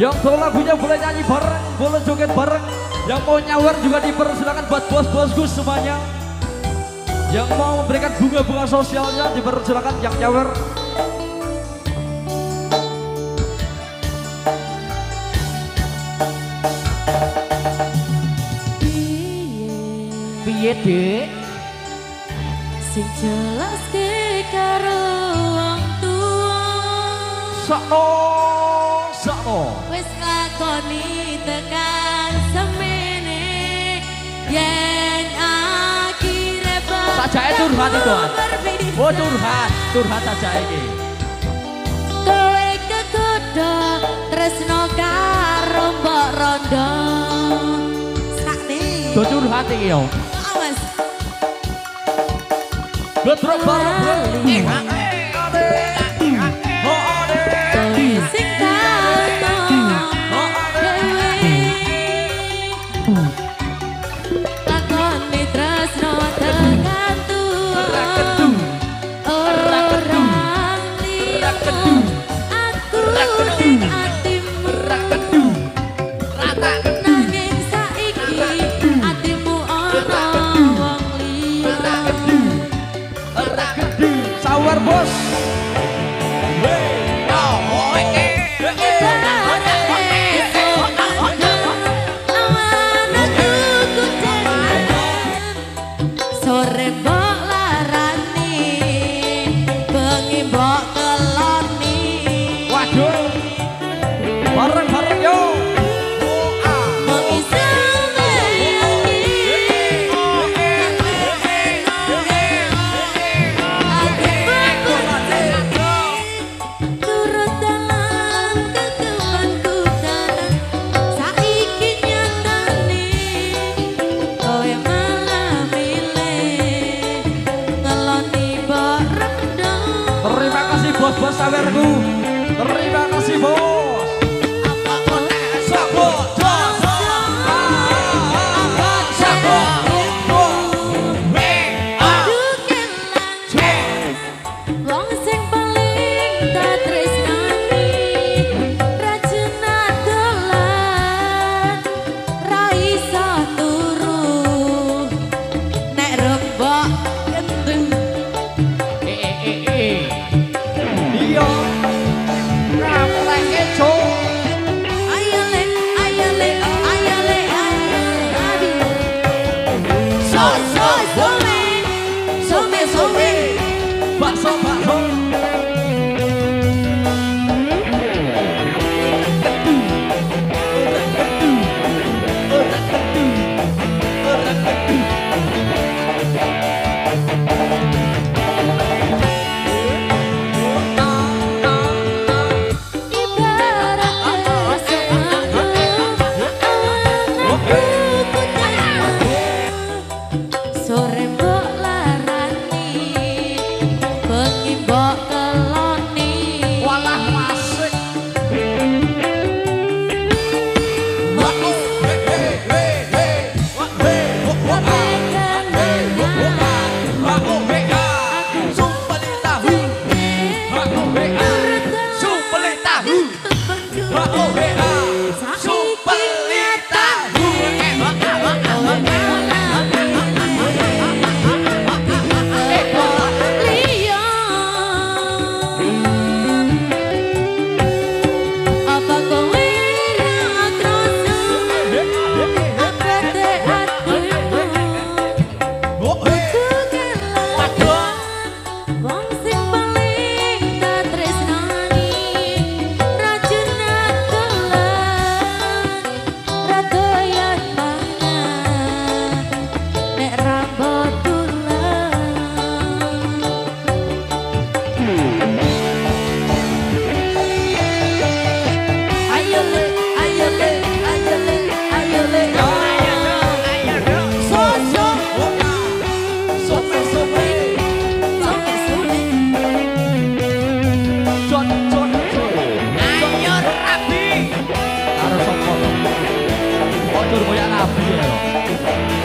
Yang tahu lagunya boleh nyanyi bareng, boleh joget bareng. Yang mau nyawer juga dipersilakan buat bos-bosku semuanya. Yang mau memberikan bunga-bunga sosialnya dipersilakan yang nyawer. Piye, Dek? Sing jelas ke karo wong tua Sakno, sakno. Wis lakoni tekan semene Yen akhire Sajake curhat itu. Oh curhat, curhat saja ini. Kowe kegoda tresno karo mbok rondo Sakne Do curhat iki yo. Awas Gedrok bareng bro. Bos. Sore mbok larani bengi mbok keloni Waduh. Bareng kasih bos-bos sawerku. Terima 我家那个不进了。